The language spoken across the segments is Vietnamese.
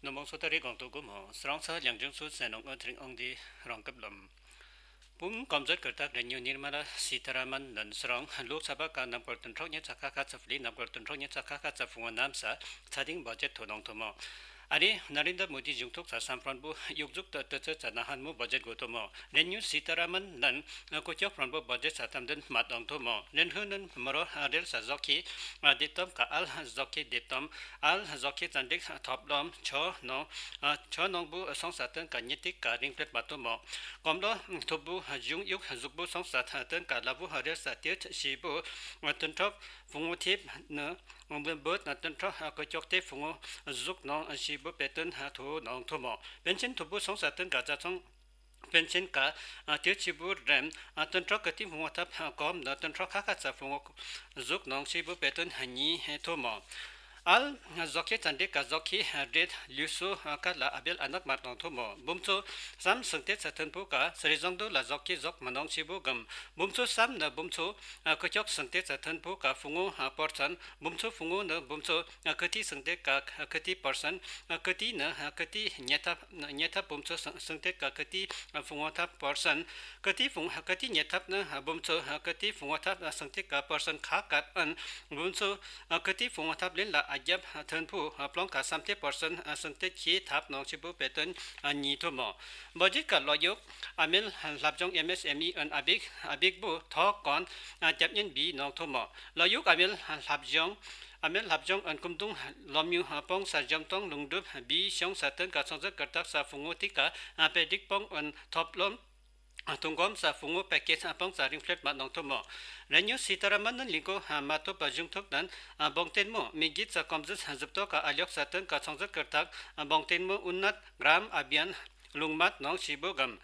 Namang sotari gong to gom sarang sa yang jung su senong a tring ong di rang kap lam. Pung kamzat kartak renyu nirmala sitaraman nan sarang lok sabha ka nam kor tun trok nye chakha ka chafli nam kor tun trok nye chakha ka chafunga nam sa chading budget to nong to mo. 아니 나린다 모디 중톡 사삼프란부 육죽 뜻뜻 자나한 무 버젯 고토모 렌뉴 시타라만 난 코쪽 프란부 버젯 사탐든 마동토모 렌흐는 머로 아델 사조키 아디톰 카알 조키 디톰 알 조키 잔딕 탑돔 초노 초농부 성사든 까니틱 까링 플랫 마토모 검도 토부 중육 죽부 성사든 까라부 하델 사티트 시부 튼톱 붕우팁 너 ngben bot na ten tha ha ko chok te phung zuk na an shi bo pe ten ha tho na tho ma ben chen thu bu song sa ten ga cha chong penchen ka te chi bu rem atan tro ka ti mu ta kom na tan tro kha kha cha phung zuk nong chi bu pe ten ha ni he tho ma al zoki tande ka zoki red luso ka la abel anak mat nong thomo bumcho sam sangte chathan pu ka srizong do la zoki zok manong chibu gam bumcho sam na bumcho ko chok sangte chathan pu ka fungo ha porchan bumcho fungo na bumcho kati sangte ka kati person kati na kati nyata nyata bumcho sangte ka kati fungo ta person kati fung kati nyata na bumcho kati fungo ta sangte ka person kha kat an bumcho kati fungo ta len la ajab thân phu plong cả sam person sang chi, thap, nong, chi, bu ni to mo. Budget ka, lo yok amel lap jong msme an abik abik bu, tho kon chap bi, nong to mo. Lo yok amel lap jong amel an kum tung lom yu ha pong, sa jam tong, lung, dup bi shong sa ten ka chong ka tak sa fungo tika pe, dik, pong an thop, lom tungom sa fungu pa ke sa pang sa ring flat ma nong thomo renyu sitaraman nan linko ha ma to pa jung thok dan bong ten mo. Mi git sa komjus sa jup to ka alyok sa tan ka changja kar tak bong ten mo unnat gram abyan lungmat nong shibo gam.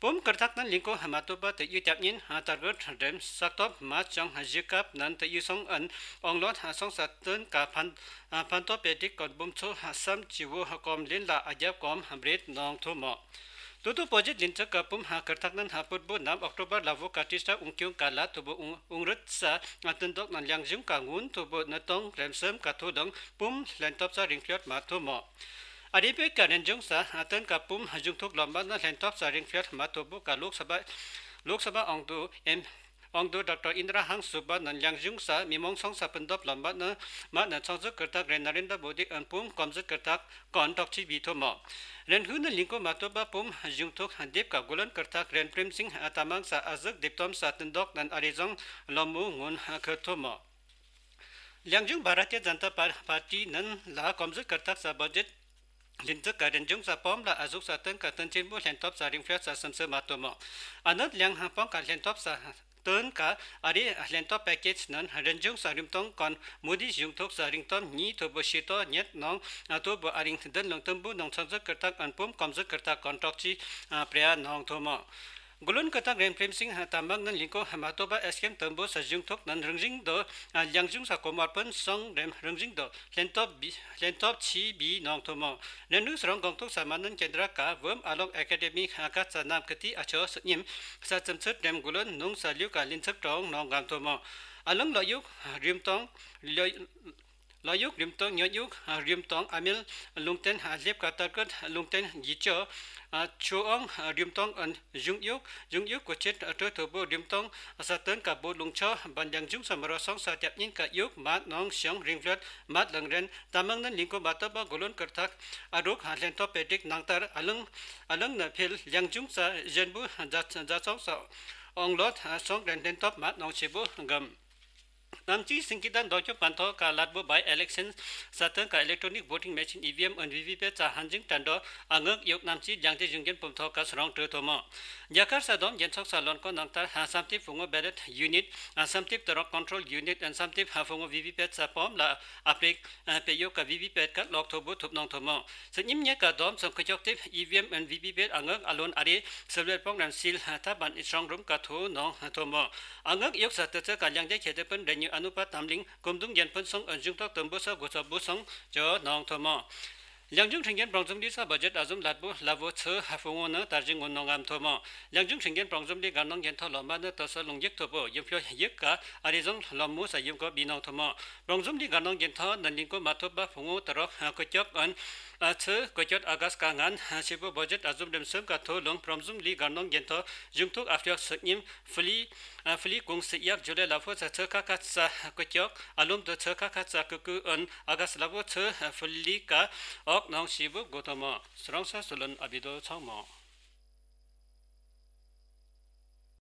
Pom kar tak nan linko ha ma to pa te yu tap nin ha tar got dem sak top ma chang ha ji kap nan te yu song an. Ong lot ha song sa tan ka phan phan to pe dik kon bum cho ha sam chi wo ha kom len la ajab kom hamret nong thomo Tutu project linta kapum ha kartaknan ha putbo nam Oktober lavo katista ungkyung kala tubo ungret sa atendok nan langjung kangun tubo natong remsem katodong pum lentop sa ringkliot matomo. Adipe kanenjung sa aten kapum hajung thuk lomba nan lentop sa ringkliot matobo ka luk sabai luk sabai ongdu em ongdo Dr. Indra Hang Suba nan Liangjung sa mimong song sa pendop lamba na ma na changzu kerta Narendra Modi ampum kamzu kerta kon dok chi bi thoma ren hu na lingko mato ba pum jung thok handep ka golan kerta Ren Prem Singh atamang sa azak diptom sa tendok nan arizong lomu ngun kha thoma Liangjung Bharatiya Janata Party nan la kamzu kerta sa budget lintak ka renjung sa pom la azuk sa tang ka tan chen bo len top sa ring phya sa sam sa ma to mo anat lang ha pom ka len top sa tön ka ari lento package nan renjung sarim tong kon modi jung thok saring tom ni to bo shi to nyet nong to bo aring den long tom bu nong chang zak karta an pom kam zak karta contract chi preya nong thoma gulun kata grand prem sing tambang nan lingko hamato ba SKM tambo sa jung thok nan ringjing do yang jung sa komar pen song rem ringjing do. Lentop bi, lentop chi bi nong thomo. Nenu srong gong thok sa manan kendra ka vom alok academy ka sa nam kati acho snyim sa cham chut dem gulun nong sa liu ka lin chak tong nong gam thomo. Along lo yuk, rim tong layuk rimtong nyayuk rimtong amil lungten lep katarkat lungten ong rim tong, an jungyuk jungyuk ko chet to to bo rimtong satan ka bo lungcho bandang jung samara song, sa tyap nin ka yuk, ma, nong syang ringflat mat langren tamang nan, ling, ko, ba golon kartak ha, len, to pedik nangtar alung alung na phel yang jung, sa jenbu ja ja song, sa, ong, lot song, ren ten top mat nong chibu gam namchi singkidan dojo panto ka latbo by election satan ka electronic voting machine evm and vvp cha hanjing tando angak yok namchi jangte jungen pumtho ka srong to tomo. Jakar sadom jensok salon ko nangta ha samtip fungo ballot unit samtip torok control unit, and samtip ha fungo vvp cha pom la apik eh, pe yo ka vvp ka lok thobu thup nong thomo senyim nya ka dom, som kachok tip evm and vvp angak alon ari server pong nam sil ha ta ban strong room ka thu nong thomo angak yok sa ta ka yang je khede pen như anupa tamling kumdung yanpan song anjung tok tambo sa gosa bo song jo nong thomo 양중 청견 방송리 사 버젯 아좀 라보 라보 처 하포원어 다징 원농감 토모 양중 청견 방송리 간농 겐터 로마네 더서 농직 토보 옆표 역가 아리종 롬모 사임고 비농 토모 방송리 간농 겐터 난링고 마토바 풍오 더러 거적 안 아츠 거적 아가스 강한 시보 버젯 아좀 렘섬 가토 롱 방송리 간농 겐터 중톡 아프리아 스님 플리 fli kong se yak jole la fo cha ka ka sa ko kyok. Alum do cha ka ka cha ku ku on agas la bo cha fli ka ok nong shi bu go to ma srong sa sulan abido chang ma